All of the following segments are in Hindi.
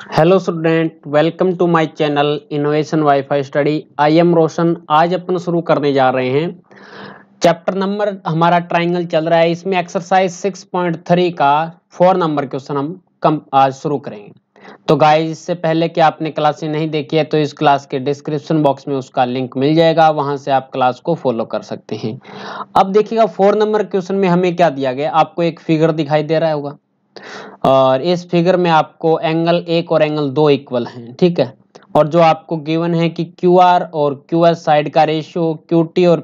Hello student welcome to my channel innovation wifi study I am Roshan आज अपन शुरू करने जा रहे हैं। चैप्टर नंबर हमारा ट्राइंगल चल रहा है। इसमें एक्सरसाइज 6.3 का फोर नंबर क्वेश्चन हम कम, आज शुरू करेंगे। तो गाइस इससे पहले कि आपने क्लासें नहीं देखी है तो इस क्लास के डिस्क्रिप्शन बॉक्स में उसका लिंक मिल जाएगा। वहाँ से आप क्लास को फॉलो कर सकते हैं। अब देखिएगा फोर नंबर क्वेश्चन में हमें क्या दिया गया? आपको एक फिगर दिखाई दे रहा होगा। और इस फिगर में आपको एंगल एक और एंगल दो इक्वल हैं, ठीक है? और जो आपको गिवन है कि क्यू आर और क्यू एस साइड का रेशियो क्यू टी और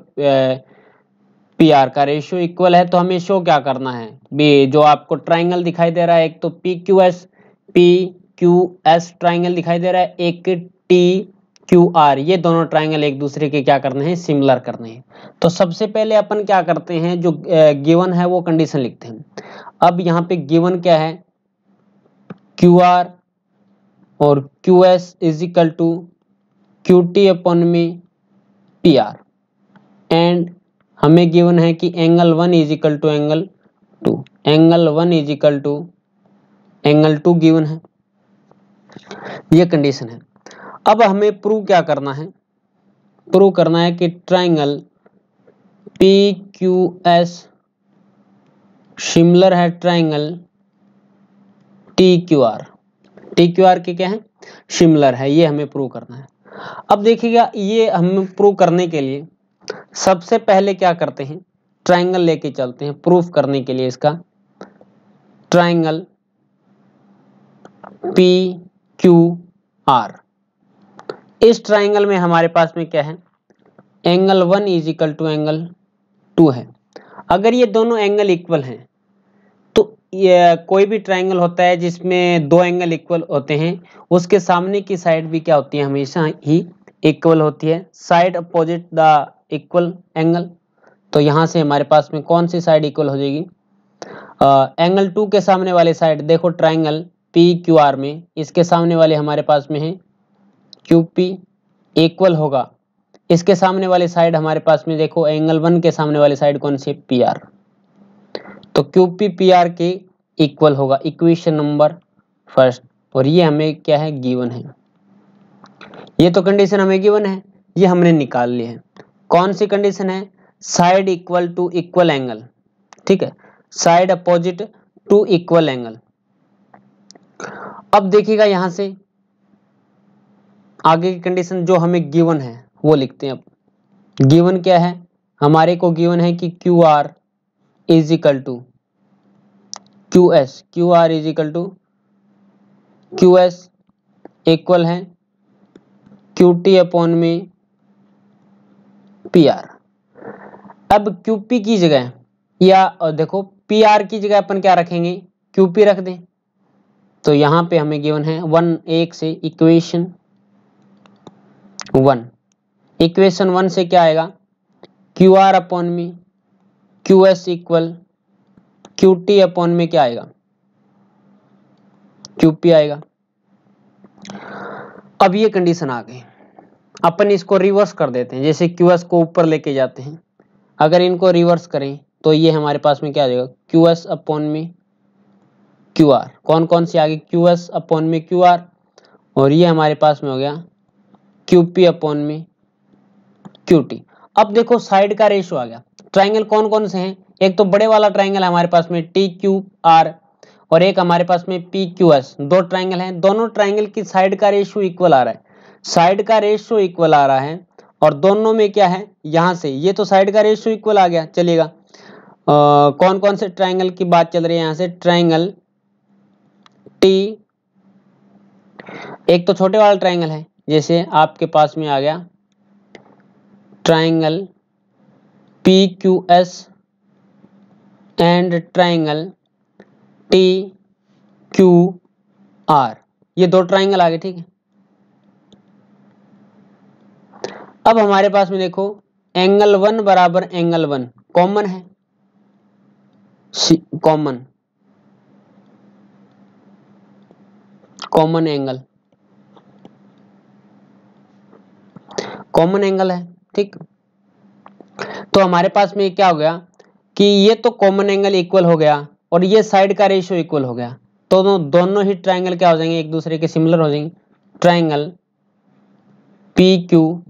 पी आर का रेशियो इक्वल है तो हमें शो क्या करना है? बी जो आपको ट्राइंगल दिखाई दे रहा है, एक तो P Q S P Q S triangle दिखाई दे रहा है, एक टी क्यू आर ये दोनों ट्राइंगल एक दूसरे के क्या करने हैं? सिमिलर करने हैं। तो सबसे पहले अपन क्या करते हैं, जो गिवन है वो कंडीशन लिखते हैं। अब यहाँ पे गिवन क्या है? क्यू आर और Q S is equal to Q T upon में पी आर एंड हमें गिवन है कि angle one is equal to angle two angle one is equal to angle two given है। ये कंडीशन है। अब हमें प्रूव क्या करना है? प्रूव करना है कि triangle P Q S similar है triangle T Q R T Q R के क्या है? सिमिलर है, ये हमें प्रूव करना है। अब देखिएगा, ये हम प्रूव करने के लिए सबसे पहले क्या करते हैं? ट्राइंगल लेके चलते हैं प्रूफ करने के लिए इसका। ट्राइंगल पी क्यू आर इस ट्राइंगल में हमारे पास में क्या है? Angle one is equal to angle two है। अगर ये दोनों एंगल इक्वल हैं तो कोई भी ट्राइंगल होता है जिसमें दो एंगल इक्वल होते हैं, उसके सामने की साइड भी क्या होती है, हमेशा ही इक्वल होती है। Side opposite the equal angle तो यहाँ से हमारे पास में कौन सी साइड इक्वल हो जाएगी? एंगल टू के सामने वाले साइड देखो ट्राइंगल पी क्यू आर में, इसके सामने वाले हमारे पास में है क्यू पी इक्वल होगा। इसके सामने वाली साइड हमारे पास में देखो एंगल वन के सामने वाली साइड कौन सी पी आर तो क्यू पी पी आर के इक्वल होगा। इक्वेशन नंबर फ़र्स्ट और ये हमें क्या है? गिवन है। ये तो कंडीशन हमें गिवन है। ये हमने निकाल ली है। कौन सी कंडीशन है? Side equal to equal angle ठीक है? Side opposite to equal angle अब देखिएगा यहाँ से। आगे की कंडीशन जो हमें गिवन है वो लिखते हैं अब। गिवन क्या है? हमारे को गिवन है कि Q R is equal to Q S Q R is equal to Q S equal है क्यू टी अपॉन में पी आर अब क्यू पी की जगह या और देखो पी आर की जगह अपन क्या रखेंगे? क्यू पी रख दें। तो यहाँ पे हमें गिवन है वन एक से इक्वेशन वन। इक्वेशन वन से क्या आएगा? क्यू आर अपॉन में Q S equal Q T upon में क्या आएगा? क्यू पी आएगा। अब ये कंडीशन आ गई। अपन इसको रिवर्स कर देते हैं, जैसे क्यू एस को ऊपर लेके जाते हैं। अगर इनको रिवर्स करें तो ये हमारे पास में क्या आ जाएगा? क्यू एस अपॉन में क्यू आर कौन कौन सी आ गई? क्यू एस अपॉन में क्यू आर और ये हमारे पास में हो गया क्यू पी अपॉन में टी अब देखो साइड का रेशो आ गया। ट्राइंगल कौन कौन से हैं? एक तो बड़े वाला ट्राइंगल हमारे पास में टी क्यू आर और एक हमारे पास में पी क्यू एस दो ट्राइंगल हैं। दोनों ट्राइंगल की साइड का रेशियो इक्वल आ रहा है। साइड का रेशियो इक्वल आ रहा है और दोनों में क्या है? यहाँ से। ये तो साइड का रेशियो इक्वल आ गया। चलेगा कौन कौन से ट्राइंगल की बात चल रही है यहाँ से? ट्राइंगल टी एक तो छोटे वाला ट्राइंगल है। जैसे आपके पास में आ गया। Triangle P Q S and triangle T Q R ये दो ट्राइंगल आ गए, ठीक है? अब हमारे पास में देखो एंगल वन बराबर एंगल वन कॉमन है? Common common angle common angle है? ठीक। तो हमारे पास में क्या हो गया कि ये तो कॉमन एंगल इक्वल हो गया और ये साइड का रेशियो इक्वल हो गया। तो दोनों ही ट्राइंगल क्या हो जाएँगे? एक दूसरे के सिमिलर हो जाएँगे। Triangle P Q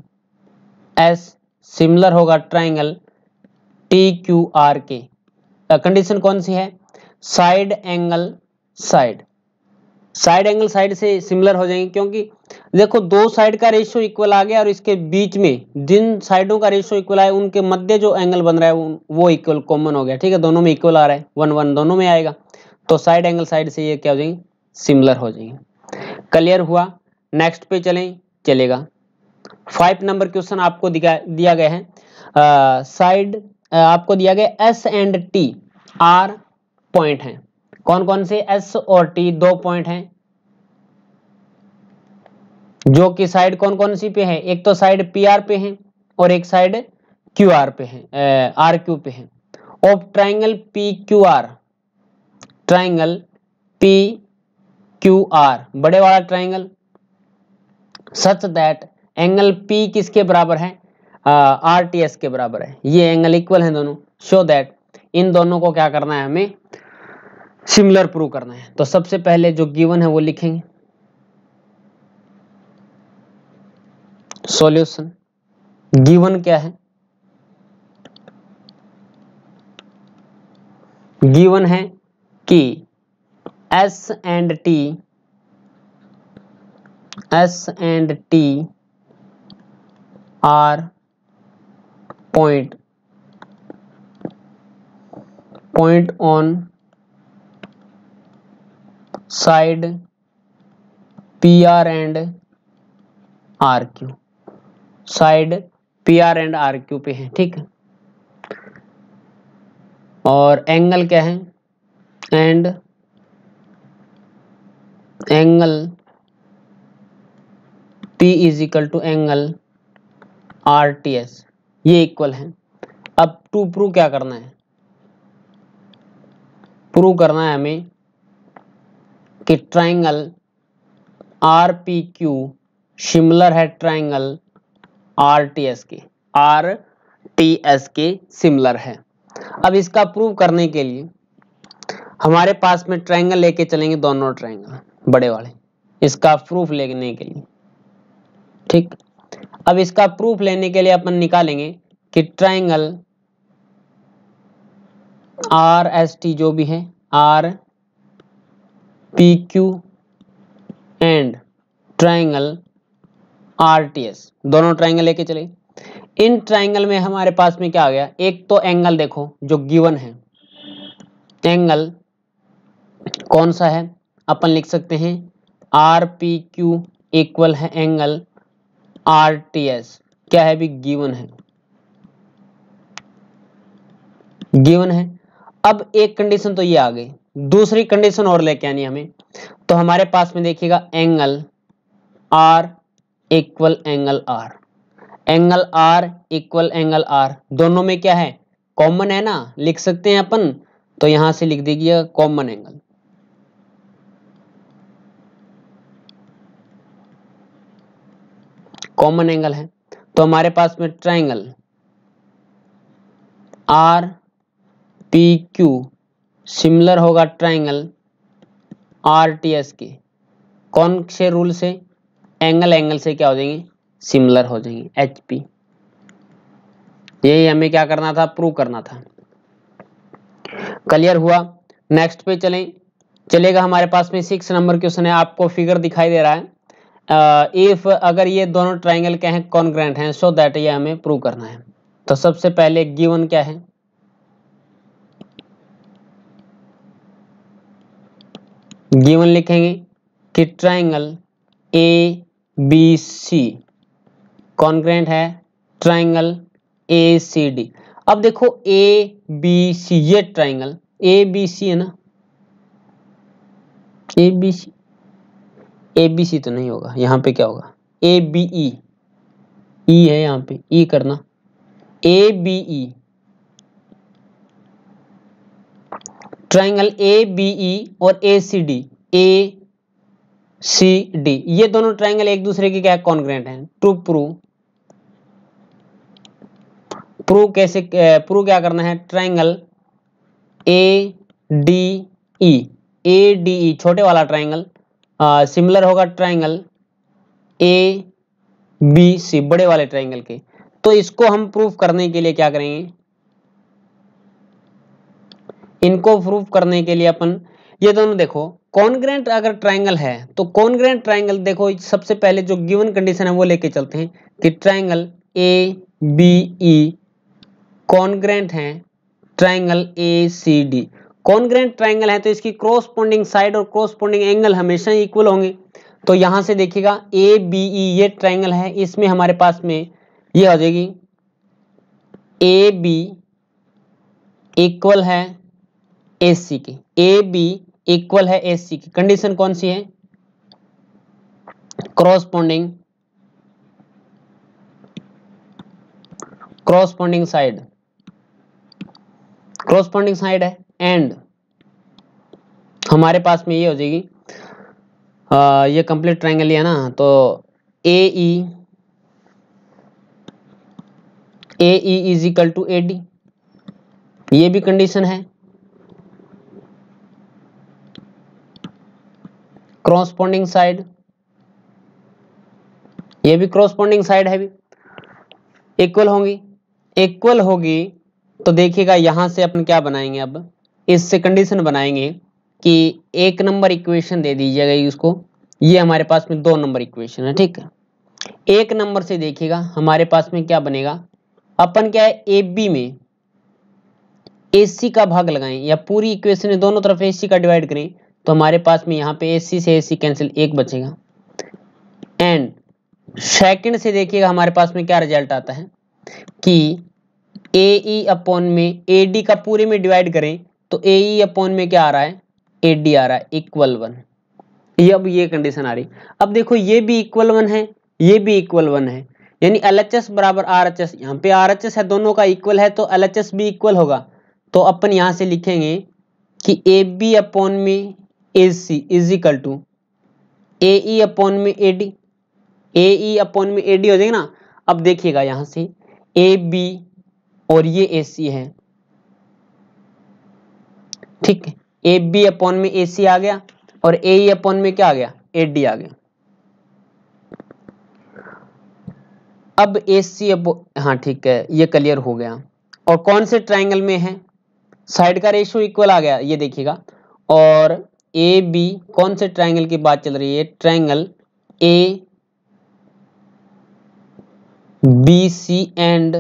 S similar होगा ट्राइंगल टी क्यू आर के। कंडीशन कौन सी है? Side angle side side angle side से सिमिलर हो जाएँगे क्योंकि देखो, दो साइड का रेशियो इक्वल आ गया और इसके बीच में जिन साइडों का रेशियो इक्वल आया, उनके मध्य जो एंगल बन रहा है वो इक्वल कॉमन हो गया। ठीक है, दोनों में इक्वल आ रहा है। वन वन दोनों में आएगा। तो साइड एंगल साइड से ये क्या हो जाएँगे? सिमिलर हो जाएँगे। क्लियर हुआ? नेक्स्ट पे चलें, चलेगा। फाइव नंबर क्वेश्चन आपको दिया गया है। साइड आपको दिया गया S and T R point है। कौन कौन से? एस और टी दो पॉइंट हैं। जो कि साइड कौन कौन सी पे है? एक तो साइड पी आर पे है और एक साइड क्यू आर पे है आर क्यू पे है। Of triangle P Q R triangle P Q R बड़े वाला triangle such that angle P किसके बराबर है? आर टी एस के बराबर है। ये एंगल इक्वल है दोनों। शो दैट इन दोनों को क्या करना है हमें? सिमिलर प्रूव करना है। तो सबसे पहले जो गिवन है वो लिखेंगे। सॉल्यूशन गिवन क्या है? गिवन है कि S and T S and T R point point on side P R and R Q side P R and R Q पे है, ठीक है? और एंगल क्या है? And angle P is equal to angle R T S ये इक्वल है। अब टू प्रूव क्या करना है? प्रूव करना है हमें कि triangle R P Q similar है ट्राइंगल आर टी एस के आर टी एस के सिमिलर है। अब इसका प्रूव करने के लिए हमारे पास में ट्राइंगल लेके चलेंगे दोनों ट्राइंगल बड़े वाले। इसका प्रूफ लेने के लिए, ठीक? अब इसका प्रूफ लेने के लिए अपन निकालेंगे कि ट्राइंगल आर एस टी जो भी है R P Q and triangle R T S दोनों ट्राइंगल लेके चले। इन ट्राइंगल में हमारे पास में क्या आ गया? एक तो एंगल देखो, जो गिवन है। एंगल कौन सा है? अपन लिख सकते हैं आर पी क्यू इक्वल है एंगल आर टी एस क्या है भी? गिवन है। गिवन है। अब एक कंडीशन तो ये आ गई। दूसरी कंडीशन और लेके आनी हमें। तो हमारे पास में देखिएगा angle R equal angle R angle R equal angle R दोनों में क्या है? कॉमन है ना? लिख सकते हैं अपन? तो यहाँ से लिख दीजिए कॉमन एंगल कॉमन एंगल है। तो हमारे पास में triangle R P Q similar होगा ट्राइंगल आर टी एस के कौन से रूल से? एंगल एंगल से क्या हो जाएँगे? सिमिलर हो जाएँगे एच पी यही हमें क्या करना था? प्रूव करना था। क्लियर हुआ? नेक्स्ट पे चलें। चलेगा हमारे पास में सिक्स नंबर क्वेश्चन है आपको फिगर दिखाई दे रहा है। इफ़ uh, अगर ये दोनों ट्राइंगल क्या है कॉन्ग्रेंट हैं सो दैट ये हमें प्रूव करना है। तो सबसे पहले गिवन क्या है? गिवन लिखेंगे कि triangle A B, C. Congruent है? Triangle A, C, D. अब देखो ए, बी, सी, ये ट्राइंगल ए, बी, सी है ना? ए, बी, सी। ए, बी, सी तो नहीं होगा। यहाँ पे क्या होगा? ए, बी, ई। ई है यहाँ पे। ई e करना। A, B, E. Triangle A, B, E और A, C, D. A C D ये दोनों ट्राइंगल एक दूसरे के क्या कॉन्ग्रेंट हैं। टू प्रूव प्रूव कैसे प्रूव क्या करना है? Triangle A D E A D E छोटे वाला ट्राइंगल सिमिलर होगा ट्राइंगल ए बी सी बड़े वाले ट्राइंगल के। तो इसको हम प्रूफ करने के लिए क्या करेंगे? इनको प्रूफ करने के लिए अपन ये दोनों देखो कॉन्ग्रेंट अगर ट्राइंगल है तो कॉन्ग्रेंट ट्राइंगल देखो, सबसे पहले जो गिवन कंडीशन है वो लेके चलते हैं कि triangle A B E congruent है triangle A C D congruent triangle है तो इसकी क्रॉसपोंडिंग साइड और क्रॉसपोंडिंग एंगल हमेशा इक्वल होंगे। तो यहाँ से देखिएगा ए बी ई ये ट्राइंगल है, इसमें हमारे पास में ये आ जाएगी। ए बी इक्वल है ए सी की। ए बी इक्वल है ए सी की। कंडीशन कौन सी है? Corresponding corresponding side corresponding side है। एंड हमारे पास में ये हो जाएगी। ये कंप्लीट ट्रायंगल लिया ना तो A E A E is equal to A D ये भी कंडीशन है। क्रॉसपोंडिंग साइड ये भी क्रॉसपोंडिंग साइड है भी। इक्वल होंगी। इक्वल होगी तो देखिएगा यहाँ से अपन क्या बनाएँगे अब। इससे कंडीशन बनाएँगे कि एक नंबर इक्वेशन दे दीजिएगा उसको ये हमारे पास में दो नंबर इक्वेशन है, ठीक है? एक नंबर से देखिएगा हमारे पास में क्या बनेगा। अपन क्या है ए बी में ए सी का भाग लगाएँ या पूरी इक्वेशन में दोनों तरफ़ ए सी का डिवाइड करें। तो हमारे पास में यहाँ पे ए सी से ए सी कैंसिल एक बचेगा। एंड सेकंड से देखिएगा हमारे पास में क्या रिज़ल्ट आता है कि ए ई अपॉन में ए डी का पूरे में डिवाइड करें तो ए ई अपॉन में क्या आ रहा है? ए डी आ रहा है इक्वल वन ये अब ये कंडीशन आ रही। अब देखो ये भी इक्वल वन है, ये भी इक्वल वन है। यानी एल एच एस बराबर आर एच एस यहाँ पे आर एच एस है, दोनों का इक्वल है तो एल एच एस भी इक्वल होगा। तो अपन यहाँ से लिखेंगे कि ए बी अपॉन में A C is equal to A E upon में A D A E upon में ए डी हो जाएगा ना? अब देखिएगा यहाँ से ए बी और ये ए सी है। ठीक है? ए बी अपॉन में ए सी आ गया और ए ई अपॉन में क्या आ गया? ए डी आ गया। अब ए सी हाँ ठीक है, ये क्लियर हो गया। और कौन से ट्राइंगल में है? साइड का रेशियो इक्वल आ गया, ये देखिएगा। और ए बी कौन से ट्राइंगल की बात चल रही है? Triangle A B C and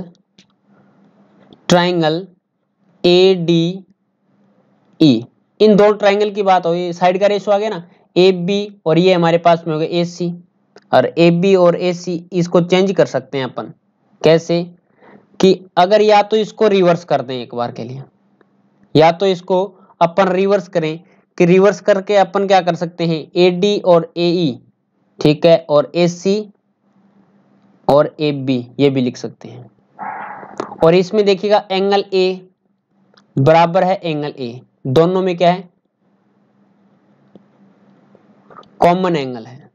triangle A D E इन दो ट्राइंगल की बात हो साइड का रेशो आ गया ना? ए बी और ये हमारे पास में हो गया ए सी और ए बी और ए सी इसको चेंज कर सकते हैं अपन. कैसे? कि अगर या तो इसको रिवर्स कर दें एक बार के लिए, या तो इसको अपन रिवर्स करें कि रिवर्स करके अपन क्या कर सकते हैं? ए डी और ए ई ठीक है? और ए सी और ए बी ये भी लिख सकते हैं। और इसमें देखिएगा एंगल ए बराबर है एंगल ए दोनों में क्या है? कॉमन एंगल है।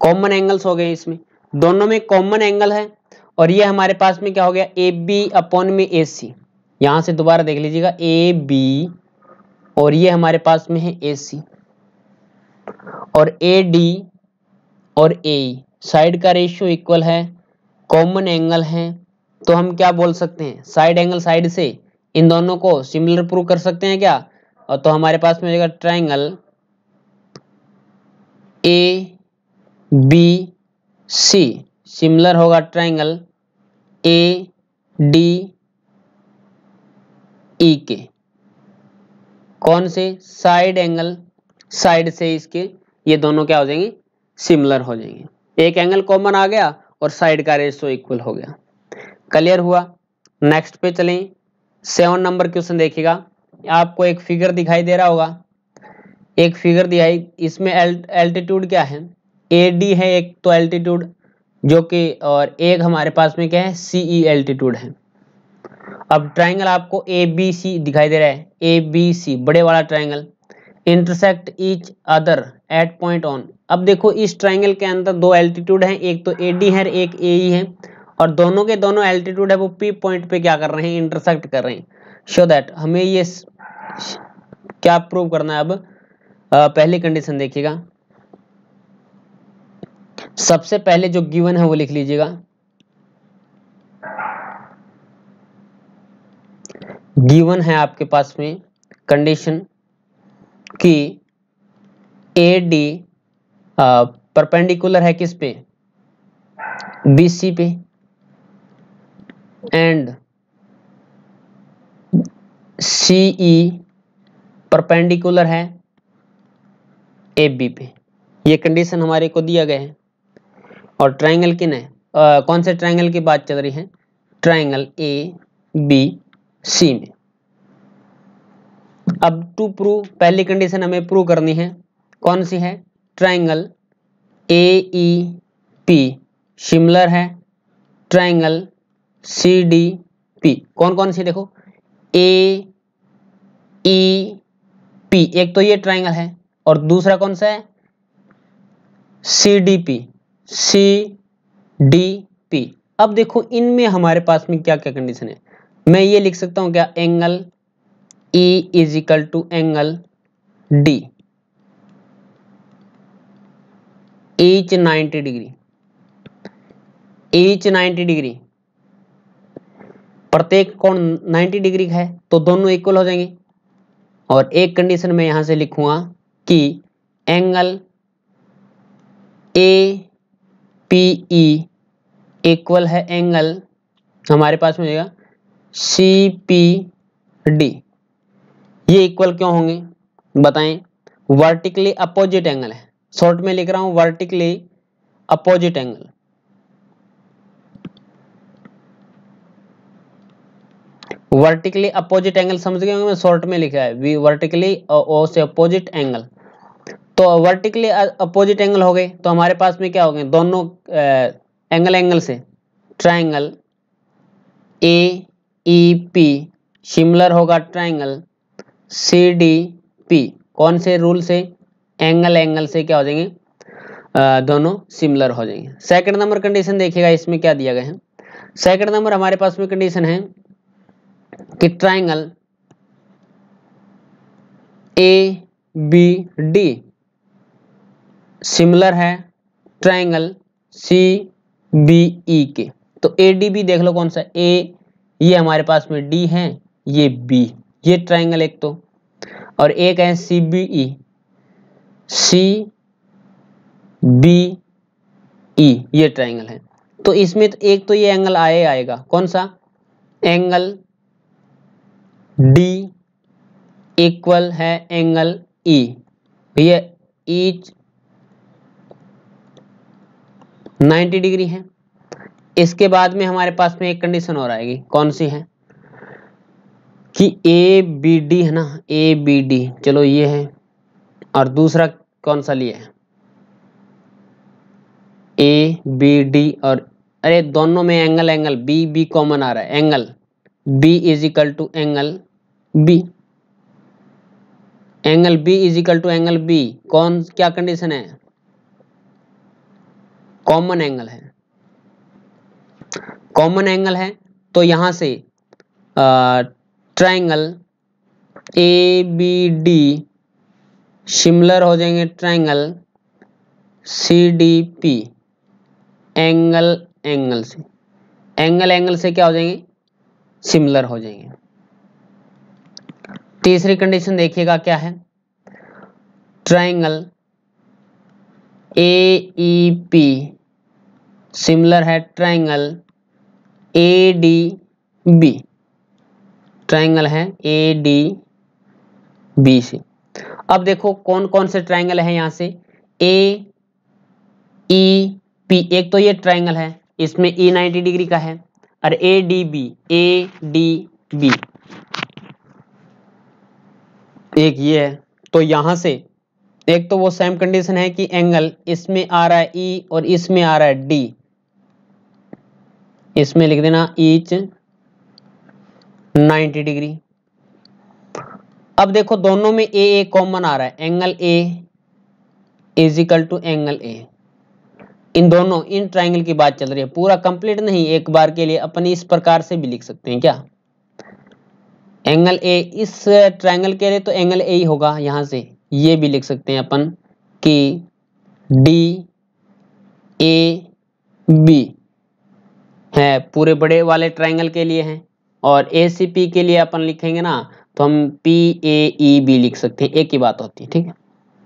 कॉमन एंगल्स हो गए इसमें। दोनों में कॉमन एंगल है। और ये हमारे पास में क्या हो गया? ए बी अपॉन में ए सी यहाँ से दोबारा देख लीजिएगा ए बी और ये हमारे पास में है ए सी और ए डी और ए साइड का रेशियो इक्वल है कॉमन एंगल है तो हम क्या बोल सकते हैं? साइड एंगल साइड से इन दोनों को सिमिलर प्रूव कर सकते हैं क्या? और तो हमारे पास में जाएगा triangle A B C similar होगा ट्राइंगल ए डी ई के कौन से साइड एंगल साइड से इसके ये दोनों क्या हो जाएँगे? सिमिलर हो जाएँगे। एक एंगल कॉमन आ गया और साइड का रेशो इक्वल हो गया। क्लियर हुआ? नेक्स्ट पे चलें। सेवन नंबर क्वेश्चन देखिएगा। आपको एक फिगर दिखाई दे रहा होगा। एक फिगर दिया है इसमें एल्टीट्यूड क्या है? ए डी है एक तो एल्टीट्यूड जो कि, और एक हमारे पास में क्या है? सी ई एल्टीट्यूड है। अब ट्राइंगल आपको ए बी सी दिखाई दे रहा है। ए बी सी बड़े वाला triangle intersect each other at point on अब देखो इस ट्राइंगल के अंदर दो एल्टीट्यूड हैं एक तो ए डी है एक ए ई है। और दोनों के दोनों एल्टीट्यूड है वो पी पॉइंट पे क्या कर रहे हैं इंटरसेक्ट कर रहे हैं। शो दैट हमें ये क्या प्रूव करना है अब? आ, पहली कंडीशन देखिएगा। सबसे पहले जो गिवन है वो लिख लीजिएगा। गिवन है आपके पास में कंडीशन कि ए डी परपेंडिकुलर है किस पे? बी सी पे। एंड सी ई परपेंडिकुलर है ए बी पे। ये कंडीशन हमारे को दिया गया है। और ट्राइंगल किन है आ, कौन से ट्राइंगल की बात चल रही है? ट्राइंगल ए बी सी में। अब टू प्रूव पहली कंडीशन हमें प्रूव करनी है। कौन सी है? Triangle A E P similar है। ट्राइंगल सी डी पी कौन कौन सी देखो? ए ई पी एक तो ये ट्राइंगल है और दूसरा कौन सा है? C D P C D P अब देखो इनमें हमारे पास में क्या क्या कंडीशन है। मैं ये लिख सकता हूँ क्या? Angle E is equal to angle D each 90 degree each 90 degree प्रत्येक कोण 90 डिग्री है तो दोनों इक्वल हो जाएँगे। और एक कंडीशन में यहाँ से लिखूँगा कि angle A P E equal है एंगल हमारे पास में जाएगा सी पी डी ये इक्वल क्यों होंगे? बताएँ। वर्टिकली अपोजिट एंगल है। शॉर्ट में लिख रहा हूँ vertically opposite angle vertically opposite angle समझ गए होंगे? मैं शॉर्ट में लिखा है। वी वर्टिकली ओ से अपोजिट एंगल तो वर्टिकली अपोजिट एंगल हो गए। तो हमारे पास में क्या हो गए? दोनों एंगल एंगल से। Triangle A E P similar होगा ट्राइंगल सी डी पी कौन से रूल से? एंगल एंगल से क्या हो जाएँगे? दोनों सिमिलर हो जाएँगे। सेकंड नंबर कंडीशन देखिएगा, इसमें क्या दिया गया है? सेकंड नंबर हमारे पास में कंडीशन है कि triangle A B D similar है ट्राइंगल सी बी ई के। तो ए डी बी देख लो कौन सा? ए ये हमारे पास में डी है, ये बी ये ट्राइंगल एक तो और एक है सी बी ई सी बी ई ये ट्राइंगल है। तो इसमें तो एक तो ये एंगल आए आएगा, कौन सा? एंगल डी इक्वल है एंगल ई ये ईच 90 डिग्री है। इसके बाद में हमारे पास में एक कंडीशन और आएगी। कौन सी है? कि ए बी डी है ना? ए बी डी चलो ये है। और दूसरा कौन सा लिया है? ए बी डी और अरे दोनों में angle angle B B common आ रहा है। Angle B is equal to angle B angle B is equal to angle B कौन, क्या कंडीशन है? कॉमन एंगल है। कॉमन एंगल है तो यहाँ से triangle A B D similar हो जाएँगे triangle C D P angle angle से। एंगल एंगल से क्या हो जाएँगे? सिमिलर हो जाएँगे। तीसरी कंडीशन देखिएगा क्या है। Triangle A E P similar है triangle A D B triangle है ए डी बी सी। अब देखो कौन कौन से ट्राइंगल है यहाँ से। ए ई पी एक तो ये ट्राइंगल है, इसमें ई नाइन्टी डिग्री का है और A D B A D B एक ये है तो यहाँ से, एक तो वो सेम कंडीशन है कि एंगल इसमें आ रहा है ई e और इसमें आ रहा है डी इसमें लिख देना ईच 90 डिग्री अब देखो दोनों में ए ए कॉमन आ रहा है। Angle A is equal to angle A इन दोनों, इन ट्राइंगल की बात चल रही है। पूरा कंप्लीट नहीं, एक बार के लिए अपनी इस प्रकार से भी लिख सकते हैं क्या? एंगल ए इस ट्राइंगल के लिए तो एंगल ए ही होगा यहाँ से। ये भी लिख सकते हैं अपन कि डी ए बी पूरे बड़े वाले ट्राइंगल के लिए हैं। और ए सी पी के लिए अपन लिखेंगे ना तो हम पी ए ई बी लिख सकते हैं। एक ही बात होती है, ठीक है?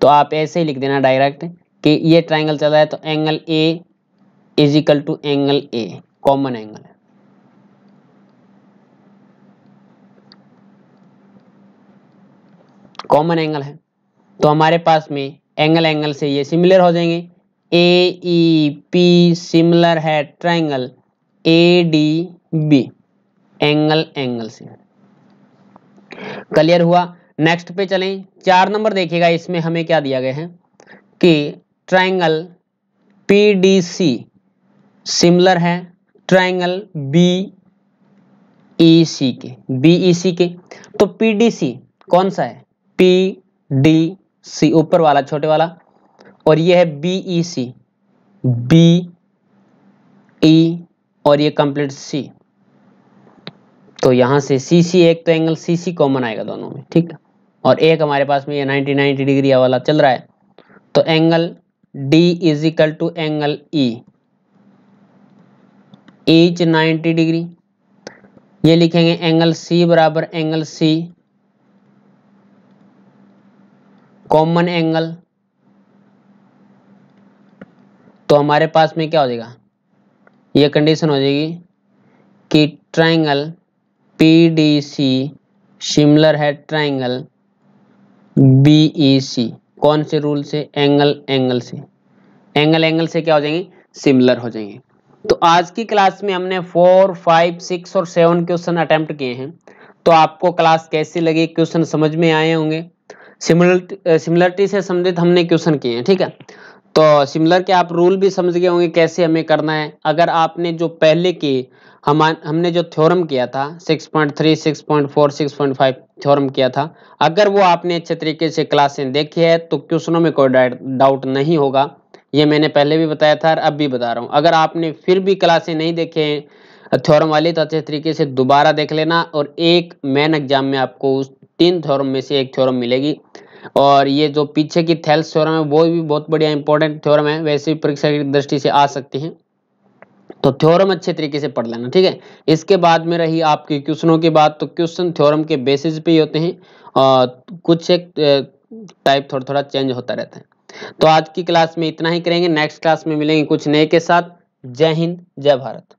तो आप ऐसे ही लिख देना डायरेक्ट कि ये ट्राइंगल चल रहा है तो angle A is equal to angle A common angle है। कॉमन एंगल है। तो हमारे पास में एंगल एंगल से ये सिमिलर हो जाएँगे। ए ई पी सिमिलर है triangle A D B angle angle से। क्लियर हुआ? नेक्स्ट पे चलें। चार नंबर देखिएगा, इसमें हमें क्या दिया गया है? कि triangle P D C similar है। ट्राइंगल बी ई सी के बी ई सी के तो पी डी सी कौन सा है? पी डी सी ऊपर वाला, छोटे वाला। और ये है बी ई सी बी ई और ये कंप्लीट सी तो यहाँ से सी सी एक तो एंगल सी सी कॉमन आएगा दोनों में, ठीक है? और एक हमारे पास में ये 90 90 डिग्री वाला चल रहा है। तो angle D is equal to angle E each 90 degree ये लिखेंगे एंगल सी बराबर एंगल सी कॉमन एंगल तो हमारे पास में क्या हो जाएगा? ये कंडीशन हो जाएगी कि triangle P D C similar है ट्राइंगल बी ई सी कौन से रूल से? एंगल एंगल से। एंगल एंगल से क्या हो जाएँगे? सिमिलर हो जाएँगे। तो आज की क्लास में हमने फोर फाइव सिक्स और सेवन क्वेश्चन अटेम्प्ट किए हैं। तो आपको क्लास कैसी लगी? क्वेश्चन समझ में आए होंगे। सिमिलरिटी से संबंधित हमने क्वेश्चन किए हैं, ठीक है? तो सिमिलर के आप रूल भी समझ गए होंगे कैसे हमें करना है। अगर आपने जो पहले की हम, हमने जो थ्योरम किया था 6.3 6.4 6.5 थ्योरम किया था, अगर वो आपने अच्छे तरीके से क्लासें देखी है तो क्वेश्चनों में कोई डाउट नहीं होगा। ये मैंने पहले भी बताया था और अब भी बता रहा हूँ। अगर आपने फिर भी क्लासें नहीं देखे थ्योरम वाली तो अच्छे तरीके से दोबारा देख लेना और एक मेन एग्ज़ाम में आपको उस तीन थ्योरम में से एक थ्योरम मिलेगी। और ये जो पीछे की थेल्स थ्योरम है, वो भी बहुत बढ़िया इंपॉर्टेंट थ्योरम है, वैसे भी परीक्षा की दृष्टि से आ सकती है। तो थ्योरम अच्छे तरीके से पढ़ लेना, ठीक है? इसके बाद में रही आपके क्वेश्चनों की बात तो क्वेश्चन थ्योरम के बेसिस पे ही होते हैं, और कुछ एक टाइप थोड़ा थोड़ा चेंज होता रहता है। तो आज की क्लास में इतना ही करेंगे नेक्स्ट क्लास में मिलेंगे कुछ नए के साथ। जय हिंद, जय भारत।